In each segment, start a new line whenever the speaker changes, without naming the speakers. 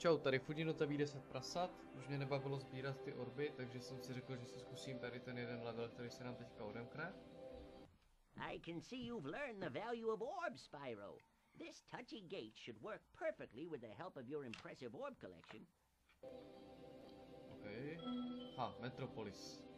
Čau, tady Fudino tabí 10 prasat. Už mě nebavilo sbírat ty orby, takže jsem si řekl, že si zkusím tady ten jeden level, který se nám teďka odemkne.
I can see you've learned the value of orbs, Spyro. This touchy gate should work perfectly with the help of your impressive orb collection.
OK. Ha, Metropolis.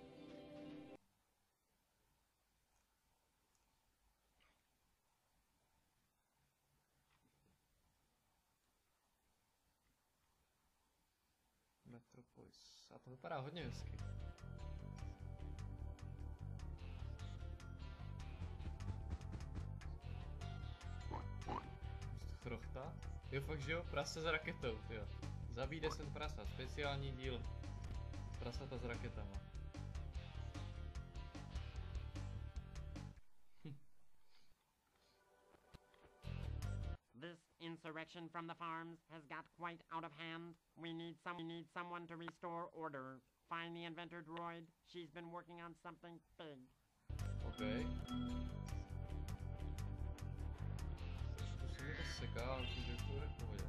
Metropolis. A to vypadá hodně hezky. Chrochta? Jo, fakt, že jo? Prase s raketou, jo. Zabij 10 prasa, speciální díl. Prasata s raketama.
Insurrection from the farms has got quite out of hand. We need some we need someone to restore order. Find the inventor droid. She's been working on something big.
OK. Trošku se mi to seká, ale myslím, že už to bude v pohodě.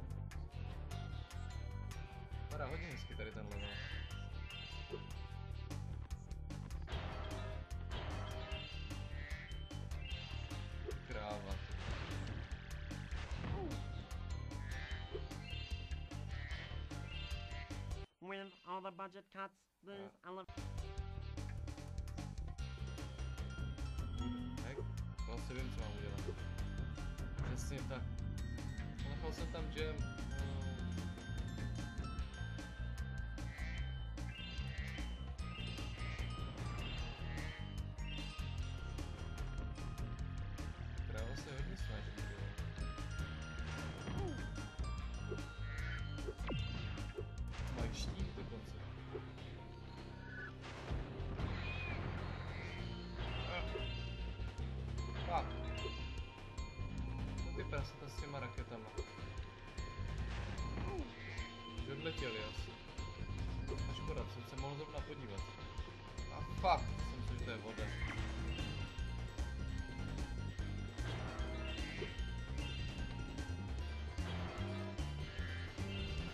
Vypadá hodně
With all the budget cuts, these
Uh.
ele-
Tak, to asi vím, co mám udělat. Přesně tak. Nechal jsem tam jam. Ty prasata s těma raketama. Už odletěli asi. A škoda, jsem se mohl zrovna podívat. A fuck, jsem si, že to je voda.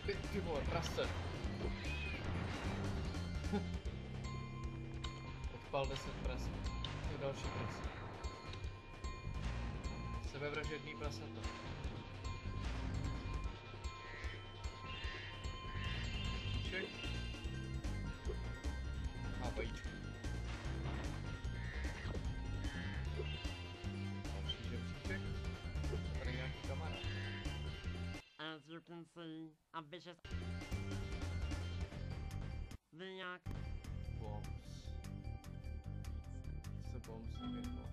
Ty, ty vole, prase. Odpal 10 prase. Je další prase. Sebevražedný prasata. Ček. A vajíčko. Další žebříček. Tady nějaký kamarád.
as you can see, a vicious. The uh,
Bombs. It's a bombs in the box.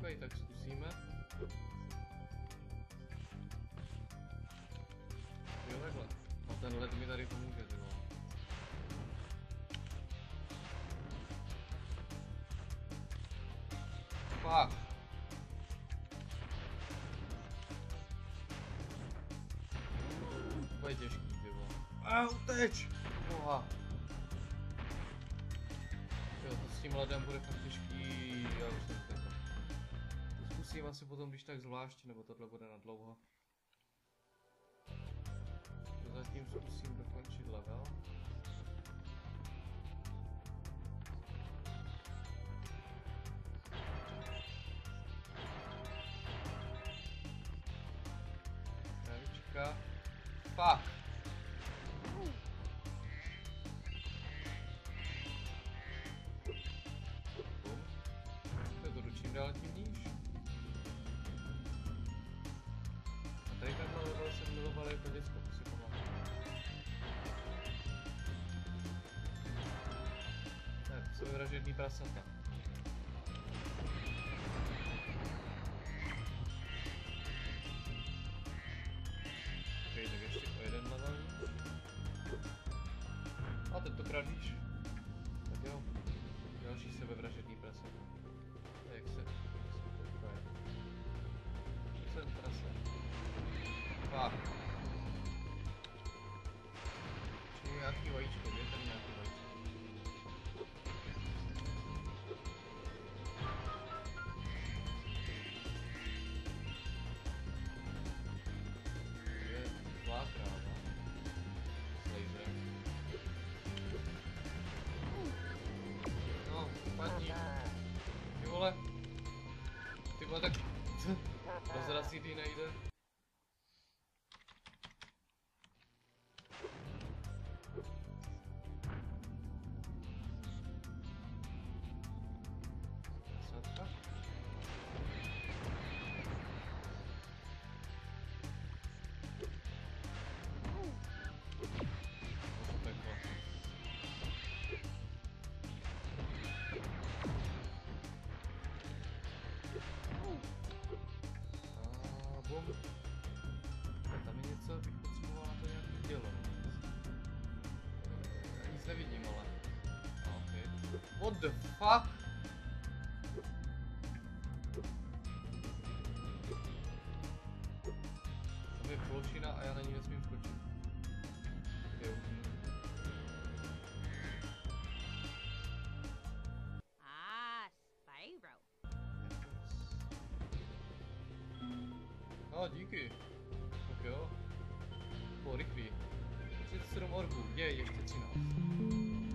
Ok, tak zkusíme. Jo, takhle. A ten led mi tady pomůže, ty vole. Fuck. Je těžký, ty vole. Au, teď! Boha. Jo, to s tím ledem bude fakt těžký, já už jsem zkusím asi potom, když tak zvlášť, nebo tohle bude na dlouho. Zatím zkusím dokončit level. Fuck! Tak, jsou vražedný prasata. Ok, tak ještě o jeden level. A tentokrát víš. Tak nevadí. Ty vole. Ty vole, tak... Rozrazit ji nejde. What the fuck? Tam je plošina a já na ní nesmím skočit. Jo.
Ah.
A díky. Tak jo. Bylo rychlý. 37 orbů, je, ještě 13.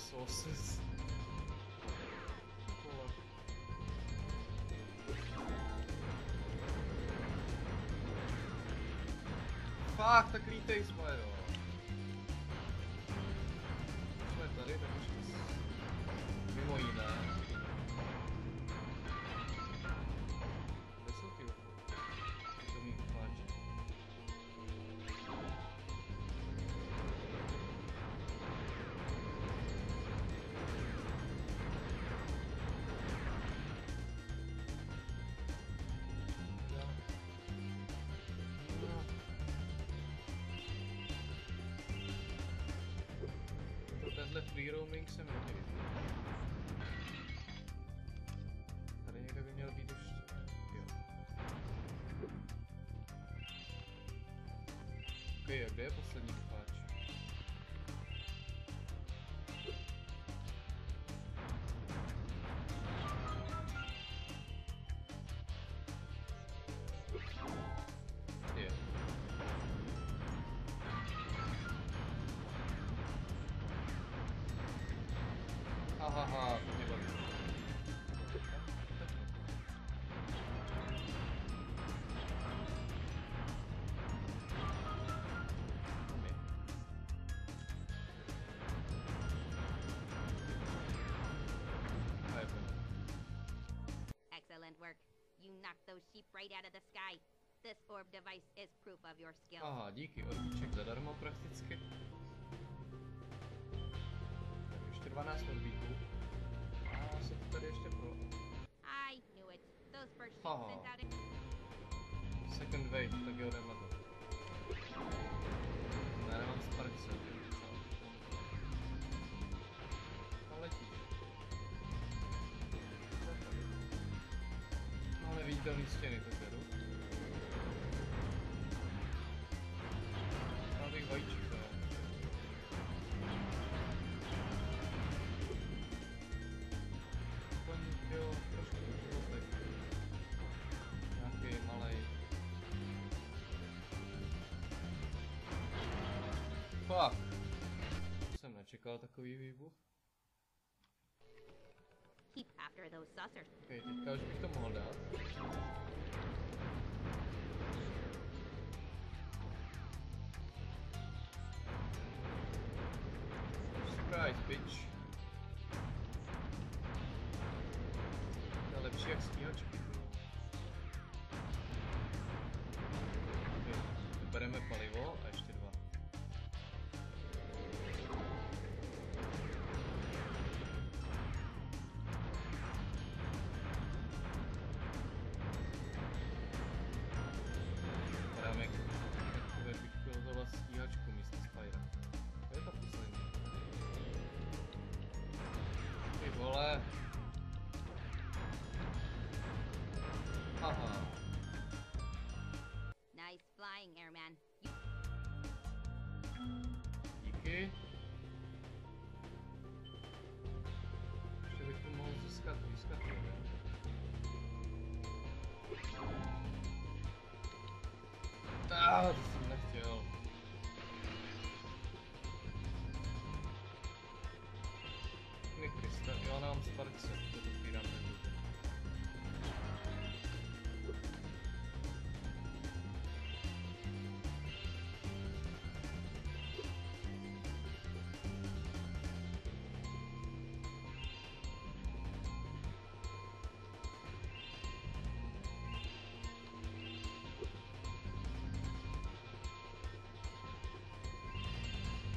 Sheep sauces. Vole. Fakt, tak lítej free roaming se Ha ha ha, to mě baví. Tam je. A je pryč.
excellent work. You knocked those sheep right out of the sky. This orb device is proof of your skill.
Aha, díky, orbíček zadarmo prakticky. Tak ještě 12 orbíků. A se to tady ještě pro...
I knew it. Those first sent out.
Second wave, tak jo, jdem na to. Ne, nemám Sparkse. No letíš. No neviditelný stěny, tak Fuck. Jsem nečekal takový výbuch.
Keep after those saucers.
Ok, teďka už bych to mohl dát. Surprise, bitch. Ah, to jsem nechtěl. Kriste, já nemám starce.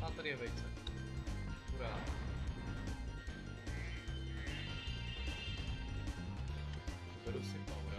A tady je vejce. Hurá. Beru si Paura.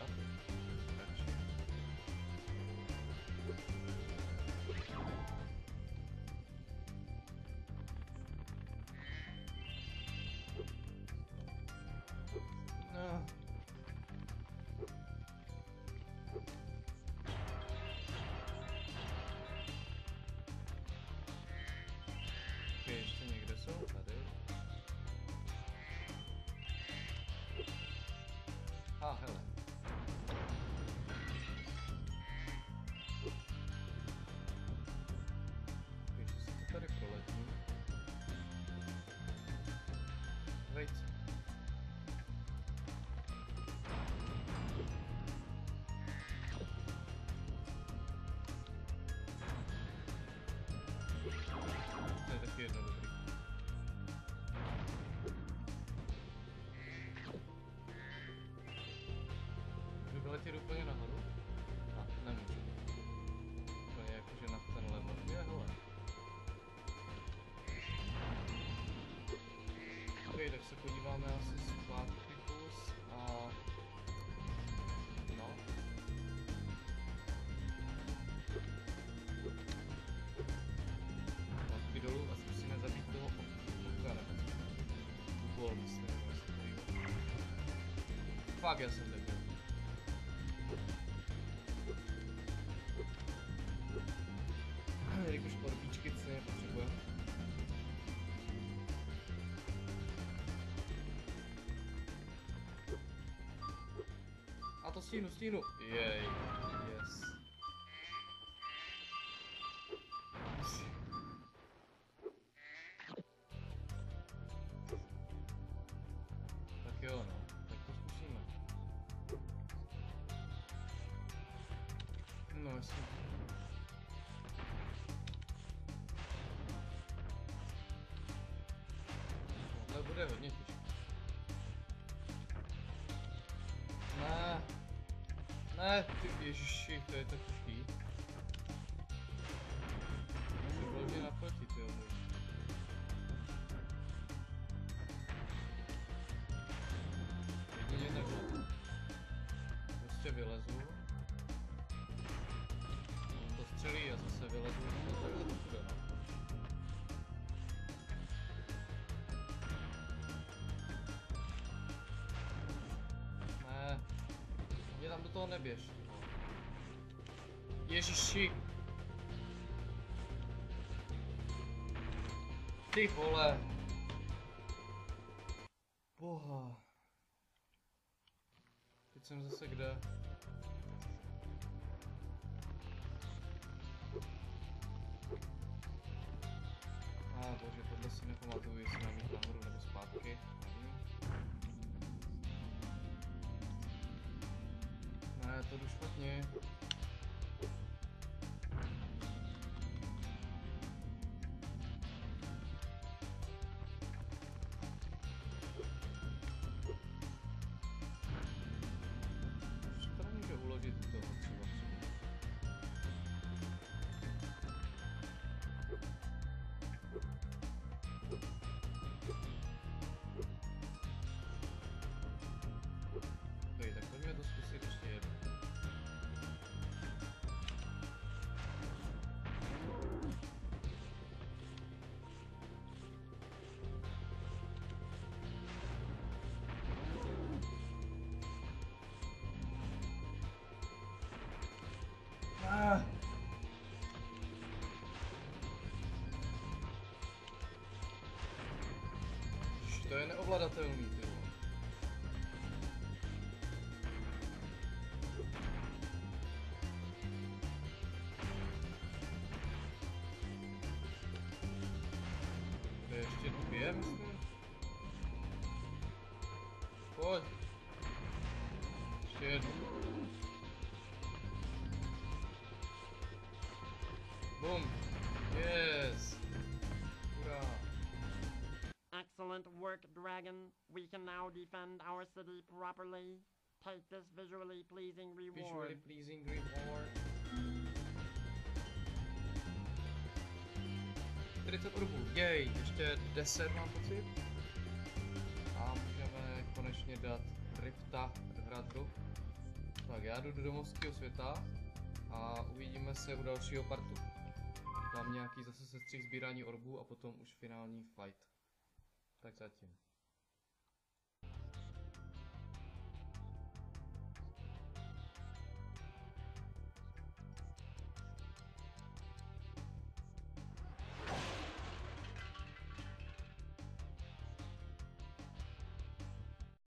Tak se podíváme asi zpátky kus a... No. Zpátky dolů a zkusíme zabít toho oka nebo. Úkol, myslím, jde. Fakt, já jsem to stínu, Ne, ty ježiši, to je tak těžký. Musím vložit naproti, ty můj. Jedině takhle. Prostě vylezu. On to střelí a zase vylezu. Do toho neběž. Ježiši. Ty vole. Boha. Teď jsem zase kde? A ah, bože, tohle si nepamatuju, jestli mám jít nahoru nebo zpátky. Ne, to jdu špatně. Ještě dvě, myslím. Pojď. Ještě jednu. Bum.
Excellent work, Dragon. We can now defend our city properly. Take this visually pleasing reward.
Visually pleasing reward. 40 orbů, jej, ještě 10 mám pocit. A můžeme konečně dát drifta, hrát druh. Tak já jdu do domovského světa a uvidíme se u dalšího partu. Tam nějaký zase sestřih sbírání orbů a potom už finální fight. Tak zatím.